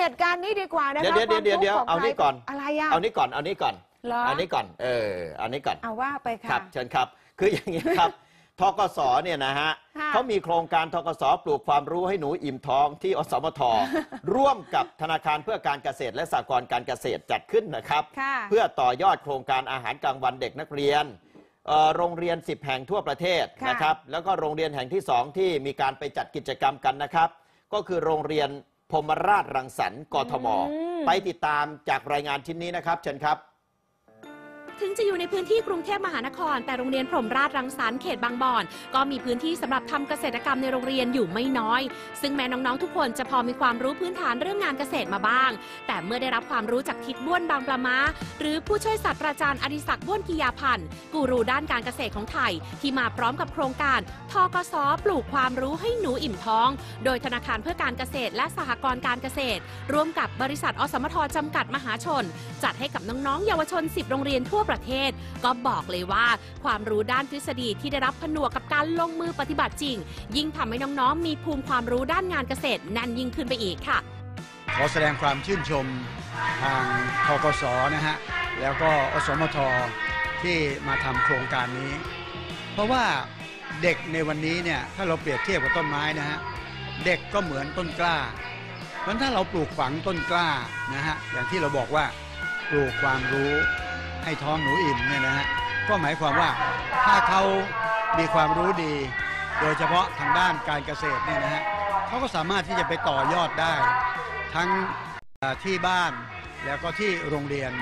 เหตุการณ์นี้ดีกว่านะคะเดี๋ยวเดี๋ยวเดี๋ยวเดี๋ยวควมเอานี่ทุข์ขงก่อนใครอะไรอะ เอานี้ก่อน เอานี้ก่อน เหรอ เอานี้ก่อน เออ เอานี้ก่อน เอาว่าไปคค่ะ รับ เชิญครับ คืออย่างนี้ครับ ทกสเนี่ยนะฮะค่ะเขามีโครงการทกสปลูกความรู้ให้หนูอิ่มท้องที่อสมท ร่วมกับธนาคารเพื่อการเกษตรและสหกรณ์การเกษตรจัดขึ้นนะครับ ค่ะ เพื่อต่อยอดโครงการอาหารกลางวันเด็กนักเรียนเอ่อโรงเรียน 10 แห่งทั่วประเทศค่ะนะครับ แล้วก็โรงเรียนแห่งที่ 2 ที่มีการไปจัดกิจกรรมกันนะครับ ก็คือโรงเรียน พรหมราชรังสรรค์กทม ไปติดตามจากรายงานชิ้นนี้นะครับ เชิญครับ ถึงจะอยู่ในพื้นที่กรุงเทพมหานคร แต่โรงเรียนพรหมราชรังสรรค์เขตบางบ่อน ก็มีพื้นที่สำหรับทำเกษตรกรรมในโรงเรียนอยู่ไม่น้อย ซึ่งแม้น้องๆทุกคนจะพอมีความรู้พื้นฐานเรื่องงานเกษตรมาบ้าง แต่เมื่อได้รับความรู้จากทิศบ้วนบางปลามาหรือผู้ช่วยศาสตราจารย์อดิศักดิ์บ้วนกิยาพันธ์กูรูด้านการเกษตรของไทย ที่มาพร้อมกับโครงการทกสปลูกความรู้ให้หนูอิ่มท้อง โดยธนาคารเพื่อการเกษตรและสหกรณ์การเกษตร ร่วมกับบริษัทอสมทจำกัดมหาชน จัดให้กับน้องๆเยาวชน 10 โรงเรียนทั่วประเทศ ก็บอกเลยว่า ความรู้ด้านทฤษฎีที่ได้รับผนวกกับการลงมือปฏิบัติจริง ยิ่งทำให้น้องๆ มีภูมิความรู้ด้านงานเกษตรแน่นยิ่งขึ้นไปอีกค่ะ ขอแสดงความชื่นชมทางทกสนะฮะ แล้วก็อสมทที่มาทำโครงการนี้ เพราะว่าเด็กในวันนี้เนี่ยถ้าเราเปรียบเทียบกับต้นไม้นะฮะเด็กก็เหมือนต้นกล้า เพราะถ้าเราปลูกฝังต้นกล้านะฮะอย่างที่เราบอกว่าปลูกความรู้ ให้ท้องหนูอิ่มเนี่ยนะฮะก็หมายความว่าถ้าเขามีความรู้ดี โดยเฉพาะทางด้านการเกษตรเนี่ยนะฮะเขาก็สามารถที่จะไปต่อยอดได้ ทั้งที่บ้านแล้วก็ที่โรงเรียน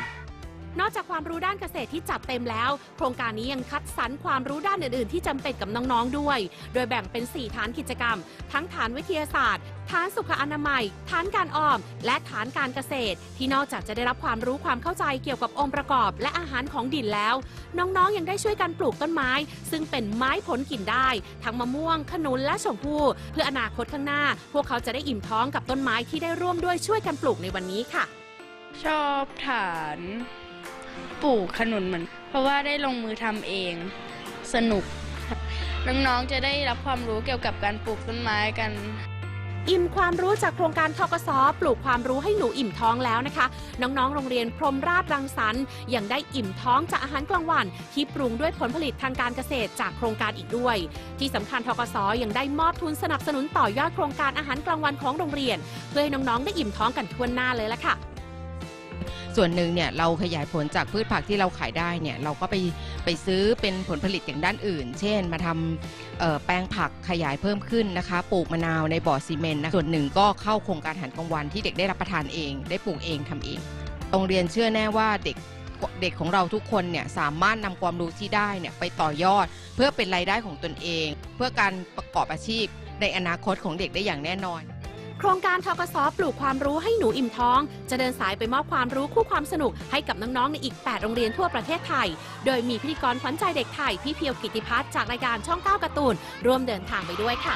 นอกจากความรู้ด้านเกษตรที่จัดเต็มแล้ว โครงการนี้ยังคัดสรรความรู้ด้านอื่น ๆ ที่จำเป็นกับน้อง ๆ ด้วย โดยแบ่งเป็น 4 ฐานกิจกรรม ทั้งฐานวิทยาศาสตร์ ฐานสุขอนามัย ฐานการออม และฐานการเกษตร ที่นอกจากจะได้รับความรู้ความเข้าใจเกี่ยวกับองค์ประกอบ และอาหารของดินแล้ว น้องๆยังได้ช่วยกันปลูกต้นไม้ ซึ่งเป็นไม้ผลกินได้ ทั้งมะม่วง ขนุนและชมพู่เพื่ออนาคตข้างหน้า พวกเขาจะได้อิ่มท้องกับต้นไม้ที่ได้ร่วมด้วยช่วยกันปลูกในวันนี้ค่ะ ชอบฐานปลูกขนุนเหมือน เพราะว่าได้ลงมือทำเองสนุก น้องๆจะได้รับความรู้เกี่ยวกับการปลูกต้นไม้กัน อิ่มความรู้จากโครงการทกศปลูกความรู้ให้หนูอิ่มท้องแล้วนะคะ น้องๆ โรงเรียนพรมราชรังสรรค์ยังได้อิ่มท้องจากอาหารกลางวัน ที่ปรุงด้วยผลผลิตทางการเกษตรจากโครงการอีกด้วย ที่สำคัญทกศยังได้มอบทุนสนับสนุนต่อยอดโครงการอาหารกลางวันของโรงเรียน เพื่อให้น้องๆ ได้อิ่มท้องกันทั่วหน้าเลยละค่ะ ส่วนหนึ่งเนี่ยเราขยายผลจากพืชผักที่เราขายได้เนี่ยเราก็ไปไปซื้อเป็นผลผลิตอย่างด้านอื่น เช่น มาทำแปลงผักขยายเพิ่มขึ้นนะคะปลูกมะนาวในบ่อซีเมนต์นะส่วนหนึ่งก็เข้าโครงการอาหารกลางวันที่เด็กได้รับประทานเอง ได้ปลูกเองทำเองโรงเรียนเชื่อแน่ว่าเด็กเด็กของเราทุกคนเนี่ยสามารถนำความรู้ที่ได้เนี่ยไปต่อยอด เพื่อเป็นรายได้ของตนเอง เพื่อการประกอบอาชีพในอนาคตของเด็กได้อย่างแน่นอน โครงการทกศปลูกความรู้ให้หนูอิ่มท้อง จะเดินสายไปมอบความรู้คู่ความสนุกให้กับน้องๆในอีก 8 โรงเรียนทั่วประเทศไทย โดยมีพิธีกรขวัญใจเด็กไทยพี่เพียวกิติพัฒน์จากรายการช่อง 9การ์ตูนร่วมเดินทางไปด้วยค่ะ